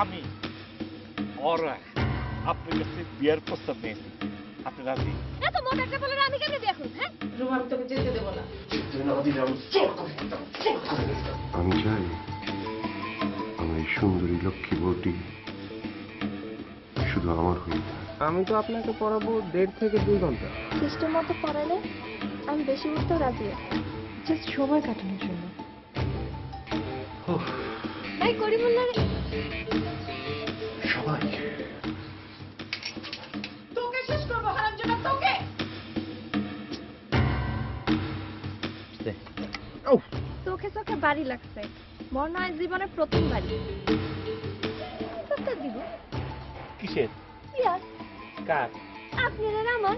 আমি ওরা আপনার কাছে বিয়ার প্রস্তাব নিয়েছি। আপনি রাজি? এত মোটা একটা বলে আমি কেন বিয়ে করব হ্যাঁ? রুমা আমি তোকে যেতে দেবো না। আমি চাই আমার এই সুন্দরী লক্ষ্মী বউটি শুধু আমার হয়ে আমি তো আপনাকে পড়াবো দেড় থেকে দুই ঘণ্টা। সিস্টেম মতো পড়ালে আমি বেশি উঠতেও রাজি জাস্ট সময় কাটানোর জন্য। ভাই করিমুল্লাহ চোখে চোখে বাড়ি লাগছে। মনে হয় জীবনের প্রথম বাড়ি। দিব কিসের? কার? আপনি আর আমার।